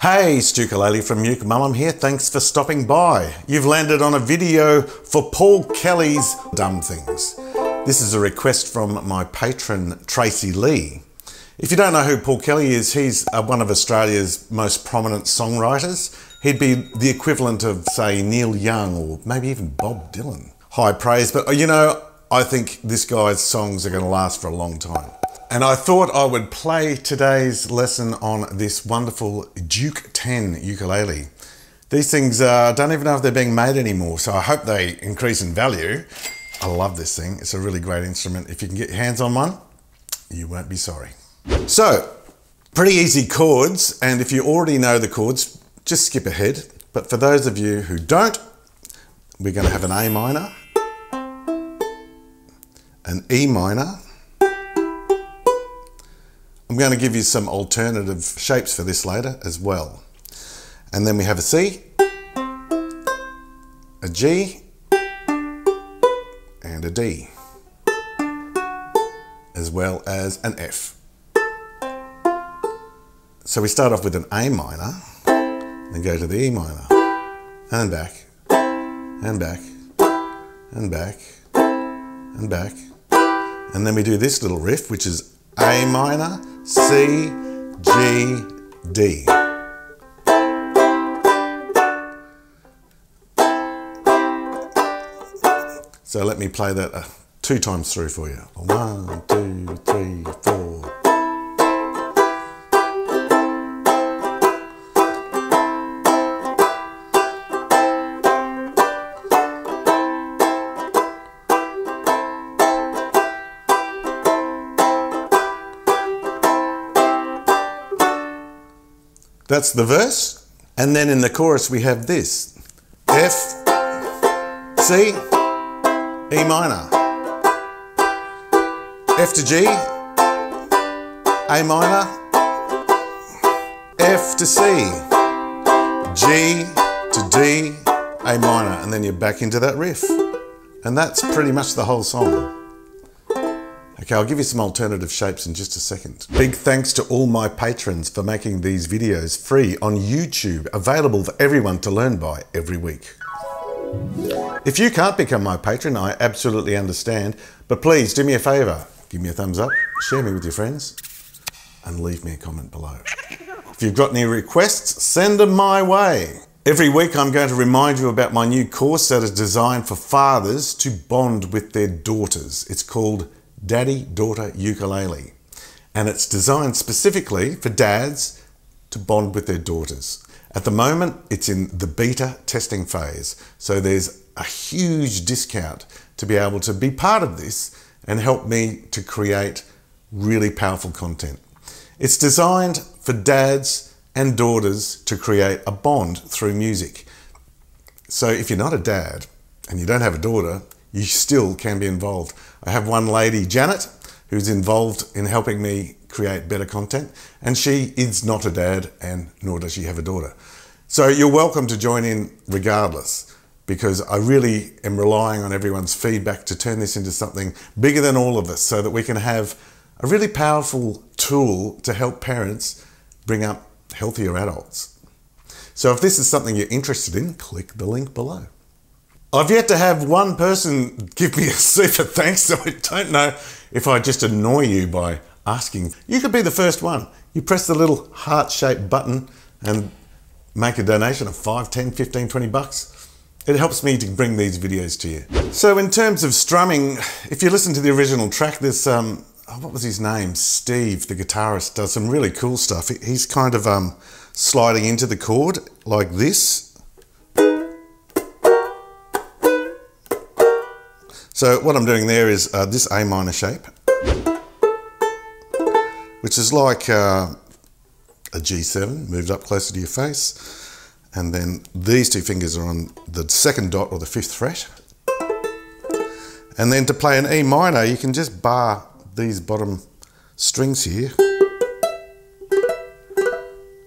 Hey, Stukulele from Uke Mullum here. Thanks for stopping by. You've landed on a video for Paul Kelly's Dumb Things. This is a request from my patron Tracy Lee. If you don't know who Paul Kelly is, he's uh, one of Australia's most prominent songwriters. He'd be the equivalent of, say, Neil Young or maybe even Bob Dylan. High praise, but uh, you know, I think this guy's songs are going to last for a long time. And I thought I would play today's lesson on this wonderful Duke 10 ukulele. These things uh, don't even know if they're being made anymore, so I hope they increase in value. I love this thing. It's a really great instrument. If you can get your hands on one, you won't be sorry. So, pretty easy chords, and if you already know the chords, just skip ahead. But for those of you who don't, we're going to have an A minor, an E minor, going to give you some alternative shapes for this later as well. And then we have a C, a G, and a D, as well as an F. So we start off with an A minor, then go to the E minor, and back, and back, and back, and back. And then we do this little riff, which is A minor, C, G, D. So let me play that uh, two times through for you. One, two, three, four. That's the verse. And then in the chorus we have this. F, C, E minor. F to G, A minor, F to C, G to D, A minor, and then you're back into that riff. And that's pretty much the whole song. Okay, I'll give you some alternative shapes in just a second. Big thanks to all my patrons for making these videos free on YouTube, available for everyone to learn by every week. If you can't become my patron, I absolutely understand, but please do me a favour, give me a thumbs up, share me with your friends, and leave me a comment below. If you've got any requests, send them my way. Every week I'm going to remind you about my new course that is designed for fathers to bond with their daughters. It's called Daddy Daughter Ukulele. And it's designed specifically for dads to bond with their daughters. At the moment, it's in the beta testing phase. So there's a huge discount to be able to be part of this and help me to create really powerful content. It's designed for dads and daughters to create a bond through music. So if you're not a dad and you don't have a daughter, you still can be involved. I have one lady, Janet, who's involved in helping me create better content, and she is not a dad, and nor does she have a daughter. So you're welcome to join in regardless, because I really am relying on everyone's feedback to turn this into something bigger than all of us, so that we can have a really powerful tool to help parents bring up healthier adults. So if this is something you're interested in, click the link below. I've yet to have one person give me a super thanks, so I don't know if I just annoy you by asking. You could be the first one. You press the little heart-shaped button and make a donation of 5, 10, 15, 20 bucks. It helps me to bring these videos to you. So in terms of strumming, if you listen to the original track, there's, um, oh, what was his name? Steve, the guitarist, does some really cool stuff. He's kind of um, sliding into the chord like this So what I'm doing there is uh, this A minor shape, which is like uh, a G7 moved up closer to your face. And then these two fingers are on the second dot or the fifth fret. And then to play an E minor, you can just bar these bottom strings here.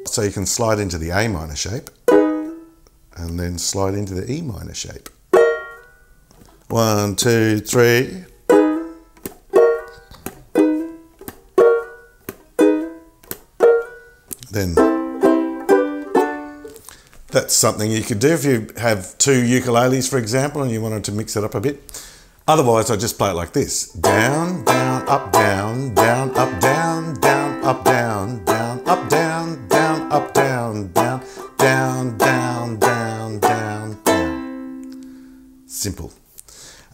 So you can slide into the A minor shape and then slide into the E minor shape. One, two, three. Then That's something you could do if you have two ukuleles, for example, and you wanted to mix it up a bit. Otherwise, I just play it like this. Down, down, up, down, down, up, down, down, up, down,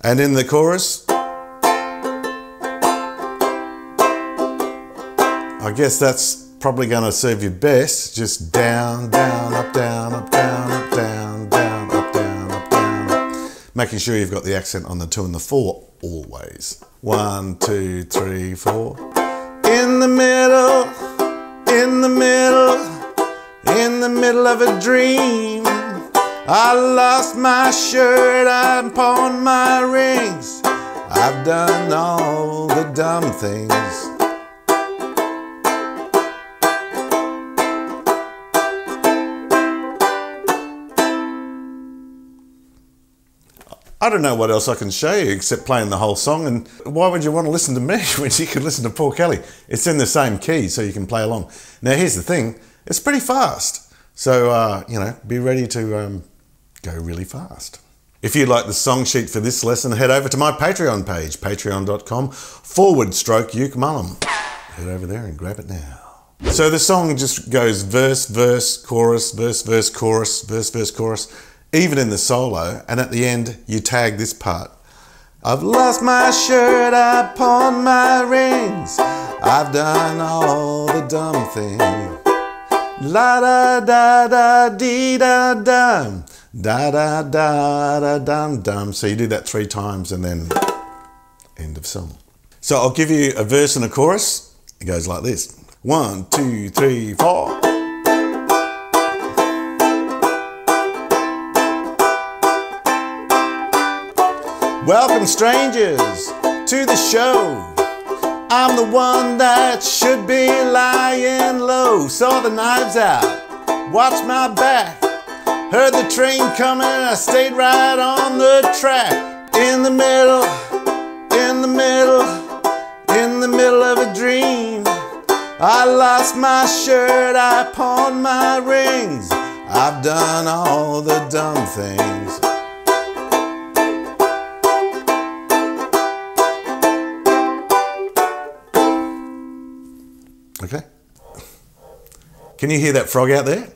And in the chorus, I guess that's probably going to serve you best. Just down, down, up, down, up, down, up, down, down, up, down, up, down. Making sure you've got the accent on the two and the four always. One, two, three, four. In the middle, in the middle, in the middle of a dream. I lost my shirt, I pawned my rings. I've done all the dumb things. I don't know what else I can show you except playing the whole song. And why would you want to listen to me when you could listen to Paul Kelly? It's in the same key, so you can play along. Now, here's the thing it's pretty fast. So, uh, you know, be ready to um, go really fast. If you'd like the song sheet for this lesson, head over to my Patreon page, patreon.com forward stroke uke mullum. Head over there and grab it now. So the song just goes verse, verse, chorus, verse, verse, chorus, verse, verse, chorus even in the solo, and at the end you tag this part. I've lost my shirt, I pawned my rings, I've done all the dumb things. La da da da dee da dum, da da da da dum dum. So you do that three times and then end of song. So I'll give you a verse and a chorus. It goes like this: one, two, three, four. Welcome, strangers, to the show. I'm the one that should be lying low. Saw the knives out, watched my back. Heard the train coming, I stayed right on the track. In the middle, in the middle, in the middle of a dream. I lost my shirt, I pawned my rings. I've done all the dumb things. Okay? Can you hear that frog out there?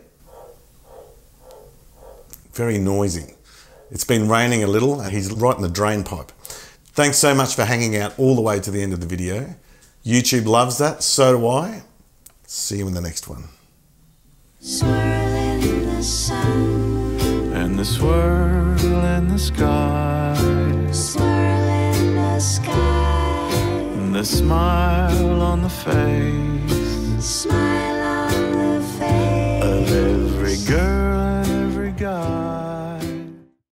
Very noisy. It's been raining a little. and He's right in the drain pipe. Thanks so much for hanging out all the way to the end of the video. YouTube loves that, so do I. See you in the next one. Swirl in the sun, And the swirl in the sky, swirl in the sky, and the smile on the face. smile